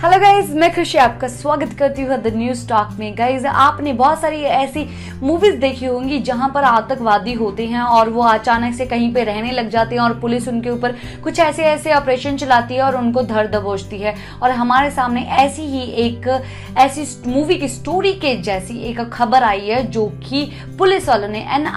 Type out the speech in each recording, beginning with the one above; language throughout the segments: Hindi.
हेलो गाइज़ मैं खुशी आपका स्वागत करती हूँ द न्यूज़ टॉक में। गाइज़ आपने बहुत सारी ऐसी मूवीज़ देखी होंगी जहाँ पर आतंकवादी होते हैं और वो अचानक से कहीं पे रहने लग जाते हैं और पुलिस उनके ऊपर कुछ ऐसे ऐसे ऑपरेशन चलाती है और उनको धर दबोचती है। और हमारे सामने ऐसी ही एक, ऐसी मूवी की स्टोरी के जैसी एक खबर आई है जो कि पुलिस वालों ने एन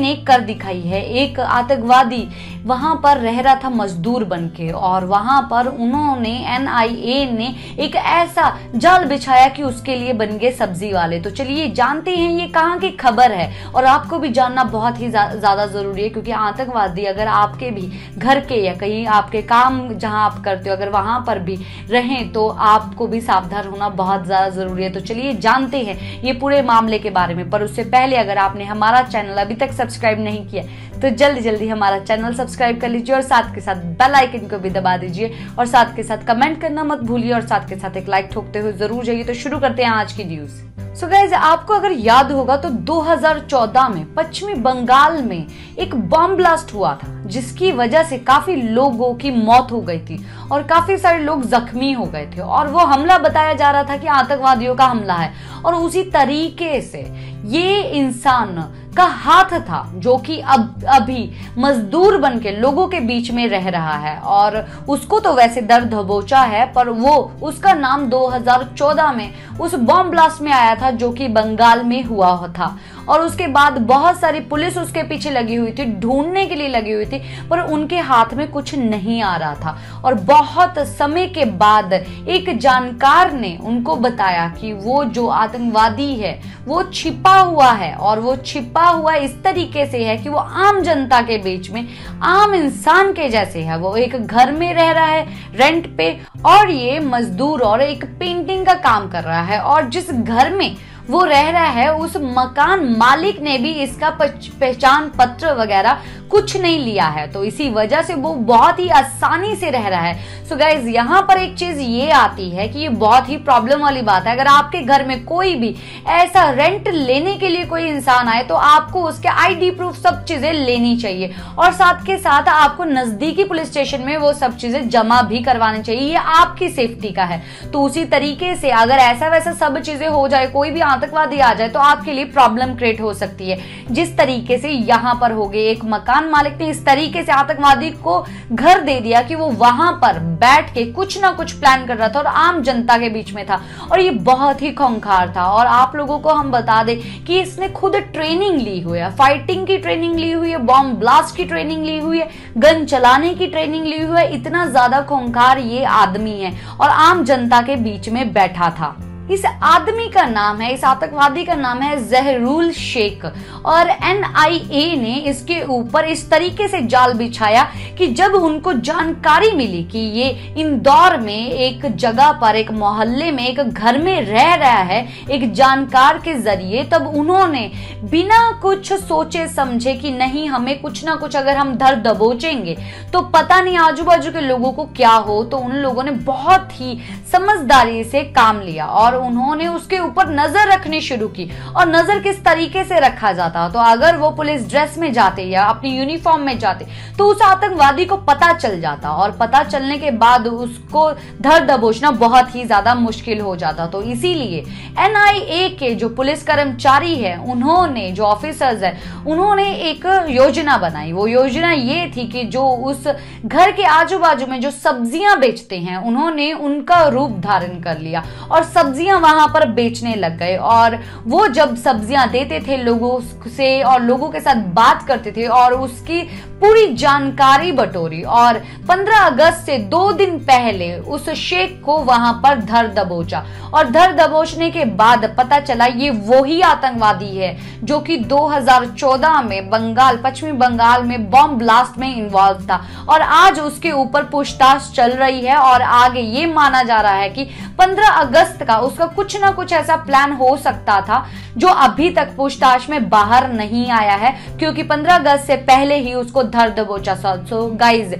ने कर दिखाई है। एक आतंकवादी वहाँ पर रह रहा था मजदूर बन के और वहाँ पर उन्होंने NIA ने एक ऐसा जाल बिछाया कि उसके लिए बन गए सब्ज़ी वाले। तो चलिए, जानते हैं ये कहाँ की खबर है? और आपको भी जानना बहुत ही ज़्यादा ज़रूरी है, क्योंकि आतंकवादी अगर आपके भी घर के या कहीं आपके काम जहाँ आप करते हो, अगर वहाँ पर भी रहें तो आपको भी सावधान होना बहुत ज़्यादा ज़रूरी है। तो चलिए, जानते हैं ये पूरे मामले के बारे में। पर उससे पहले अगर आपने हमारा चैनल अभी तक सब्सक्राइब नहीं किया तो जल्दी जल्दी हमारा चैनल सब्सक्राइब कर लीजिए और साथ के साथ बेल आइकन को भी दबा दीजिए और साथ के साथ कमेंट करना मत भूलिए और साथ के साथ एक लाइक ठोकते हुए ज़रूर जाइए। तो शुरू करते हैं आज की न्यूज़ सो so गाइज़ आपको अगर याद होगा तो 2014 में पश्चिमी बंगाल में एक बम ब्लास्ट हुआ था, जिसकी वजह से काफ़ी लोगों की मौत हो गई थी और काफ़ी सारे लोग जख्मी हो गए थे और वो हमला बताया जा रहा था कि आतंकवादियों का हमला है। और उसी तरीके से ये इंसान का हाथ था, जो कि अब, अभी मजदूर बन के लोगों के बीच में रह रहा है। और उसको तो वैसे दर्द दबोचा है, पर वो, उसका नाम 2014 में उस बॉम्ब ब्लास्ट में आया था, जो कि बंगाल में हुआ था। और उसके बाद बहुत सारी पुलिस उसके पीछे लगी हुई थी, ढूँढने के लिए लगी हुई थी, पर उनके हाथ में कुछ नहीं आ रहा था। और बहुत समय के बाद एक जानकार ने उनको बताया कि वो जो आतंकवादी है, वो छिपा हुआ है, और वो छिपा हुआ इस तरीके से है कि वो आम जनता के बीच में, आम इंसान के जैसे है। वो एक घर में रह रहा है रेंट पे, और ये मजदूर और एक पेंटिंग का काम कर रहा है। और जिस घर में वो रह रहा है, उस मकान मालिक ने भी इसका पहचान पत्र वगैरह कुछ नहीं लिया है। तो इसी वजह से वो बहुत ही आसानी से रह रहा है। सो गाइज़ यहाँ पर एक चीज़ ये आती है कि ये बहुत ही प्रॉब्लम वाली बात है। अगर आपके घर में कोई भी ऐसा रेंट लेने के लिए कोई इंसान आए तो आपको उसके आईडी प्रूफ सब चीज़ें लेनी चाहिए। और साथ के साथ आपको नजदीकी पुलिस स्टेशन में वो सब चीज़ें जमा भी करवानी चाहिए। ये आपकी सेफ्टी का है। तो उसी तरीके से अगर ऐसा वैसा सब चीज़ें हो जाए, कोई भी आतंकवादी आ जाए तो आपके लिए प्रॉब्लम क्रिएट हो सकती है। जिस तरीके से यहाँ पर हो गए एक मकान मालिक ने इस तरीके से आतंकवादी को घर दे दिया कि वो वहाँ पर बैठ के कुछ ना कुछ प्लान कर रहा था और आम जनता के बीच में था। और ये बहुत ही खोंखार था। और आप लोगों को हम बता दें कि इसने खुद ट्रेनिंग ली हुई है। फाइटिंग की ट्रेनिंग ली हुई है बॉम्ब ब्लास्ट की ट्रेनिंग ली हुई है गन चलाने की ट्रेनिंग ली हुई है। इतना ज़्यादा खोंखार ये आदमी है और आम जनता के बीच में बैठा था। इस आदमी का नाम है, इस आतंकवादी का नाम है जहरुल शेख। और एनआईए ने इसके ऊपर इस तरीके से जाल बिछाया कि जब उनको जानकारी मिली कि ये इंदौर में एक जगह पर, एक मोहल्ले में, एक घर में रह रहा है, एक जानकार के ज़रिए, तब उन्होंने बिना कुछ सोचे समझे कि नहीं, हमें कुछ ना कुछ अगर हम धर दबोचेंगे तो पता नहीं आजू बाजू के लोगों को क्या हो तो उन लोगों ने बहुत ही समझदारी से काम लिया। और उन्होंने उसके ऊपर नज़र रखनी शुरू की और नज़र किस तरीके से रखा जाता। तो अगर वो पुलिस ड्रेस में जाते या अपनी यूनिफॉर्म में जाते तो उस आतंकवादी को पता चल जाता और पता चलने के बाद उसको धर दबोचना बहुत ही ज़्यादा मुश्किल हो जाता। तो इसीलिए एनआईए के जो पुलिस कर्मचारी है, उन्होंने जो ऑफिसर्स है, उन्होंने एक योजना बनाई। वो योजना ये थी कि जो उस घर के आजू बाजू में जो सब्ज़ियाँ बेचते हैं, उन्होंने उनका रूप धारण कर लिया और सब्ज़ियाँ सब्ज़ियाँ वहाँ पर बेचने लग गए और वो जब सब्ज़ियाँ देते थे लोगों से और लोगों के साथ बात करते थे और उसकी पूरी जानकारी बटोरी और 15 अगस्त से दो दिन पहले उस शेख को वहाँ पर धर दबोचा। और धर दबोचने के बाद पता चला ये वही आतंकवादी है जो कि 2014 में बंगाल, पश्चिमी बंगाल में बॉम्ब ब्लास्ट में इन्वॉल्व था। और आज उसके ऊपर पूछताछ चल रही है और आगे ये माना जा रहा है कि 15 अगस्त का उसका कुछ ना कुछ ऐसा प्लान हो सकता था, जो अभी तक पूछताछ में बाहर नहीं आया है, क्योंकि 15 अगस्त से पहले ही उसको धर दबोचा सो गाइज़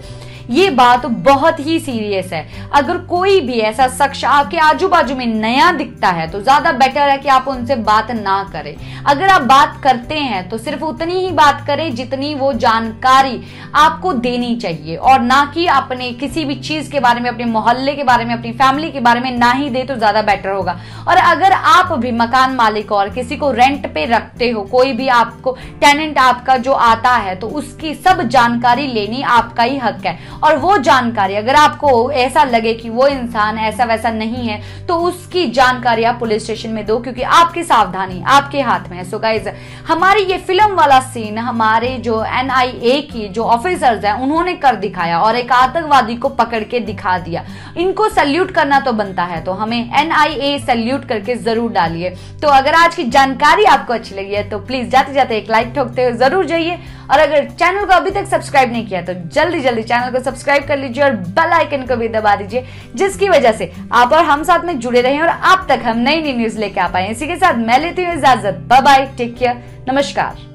ये बात बहुत ही सीरियस है। अगर कोई भी ऐसा शख्स आपके आजू बाजू में नया दिखता है तो ज़्यादा बेटर है कि आप उनसे बात ना करें। अगर आप बात करते हैं तो सिर्फ़ उतनी ही बात करें जितनी वो जानकारी आपको देनी चाहिए। और ना कि अपने किसी भी चीज़ के बारे में, अपने मोहल्ले के बारे में, अपनी फैमिली के बारे में ना ही दे तो ज़्यादा बेटर होगा। और अगर आप भी मकान मालिक और किसी को रेंट पे रखते हो, कोई भी आपको टेनेंट आपका जो आता है तो उसकी सब जानकारी लेनी आपका ही हक है। और वो जानकारी, अगर आपको ऐसा लगे कि वो इंसान ऐसा वैसा नहीं है तो उसकी जानकारी आप पुलिस स्टेशन में दो, क्योंकि आपकी सावधानी, आपके हाथ में है। सो गाइज़ हमारी ये फ़िल्म वाला सीन हमारे जो एनआईए की जो ऑफिसर्स हैं, उन्होंने कर दिखाया और एक आतंकवादी को पकड़ के दिखा दिया। इनको सल्यूट करना तो बनता है तो हमें एनआईए सल्यूट करके ज़रूर डालिए। तो अगर आज की जानकारी आपको अच्छी लगी है तो प्लीज़ जाते जाते एक लाइक ठोकते हुए ज़रूर जाइए। और अगर चैनल को अभी तक सब्सक्राइब नहीं किया तो जल्दी जल्दी चैनल को सब्सक्राइब कर लीजिए और बेल आइकन को भी दबा दीजिए, जिसकी वजह से आप और हम साथ में जुड़े रहें और आप तक हम नई नई न्यूज़ लेके आ पाए। इसी के साथ मैं लेती हूँ इजाज़त। बाय टेक केयर नमस्कार।